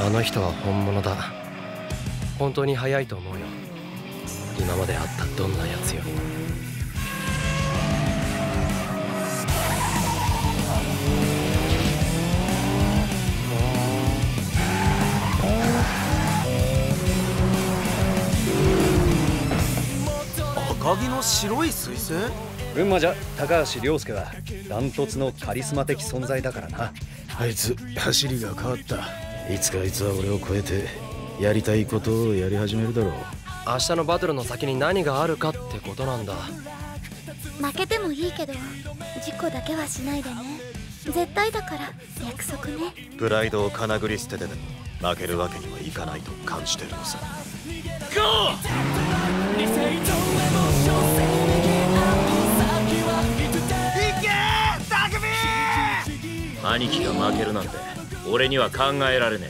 あの人は本物だ。本当に速いと思うよ。今まで会ったどんなやつよ。りも赤城の白い彗星？群馬じゃ高橋亮介はダントツのカリスマ的存在だからな。あいつ走りが変わったいつかあいつは俺を超えてやりたいことをやり始めるだろう。明日のバトルの先に何があるかってことなんだ。負けてもいいけど事故だけはしないでね。絶対だから約束ね。プライドをかなぐり捨ててでも負けるわけにはいかないと感じてるのさ。兄貴が負けるなんて俺には考えられね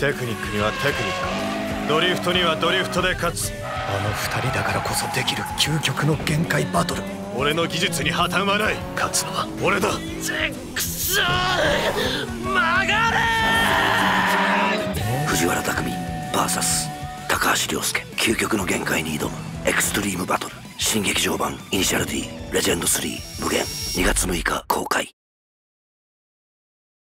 テクニックにはテクニック。ドリフトにはドリフトで勝つ。あの二人だからこそできる究極の限界バトル。俺の技術に破綻はない。勝つのは俺だ。えくそ曲がれ！藤原匠 VS 高橋亮介。究極の限界に挑む。エクストリームバトル。新劇場版イニシャル D レジェンド3無限。2月6日公開